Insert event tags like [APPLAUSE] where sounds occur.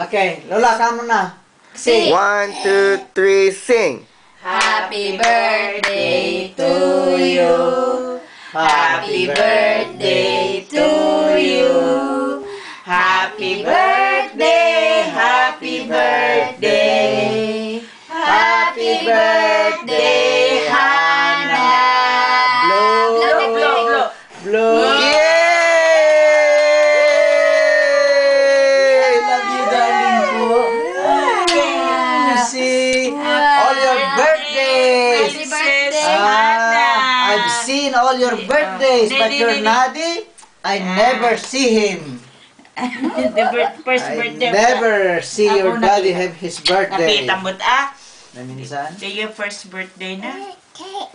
Okay, Lola, kamu na. Sing. One, two, three, sing. Happy birthday to you. Happy birthday to you. Happy birthday, happy birthday. Happy birthday, Hannah. Blow. Blow, blow, blow. I've seen all your birthdays, but your Nadi, I never see him. [LAUGHS] The bir- first I birthday. never see your daddy have his birthday. Nakita mo ah. Na minsan? Ito yung first birthday na. Yeah.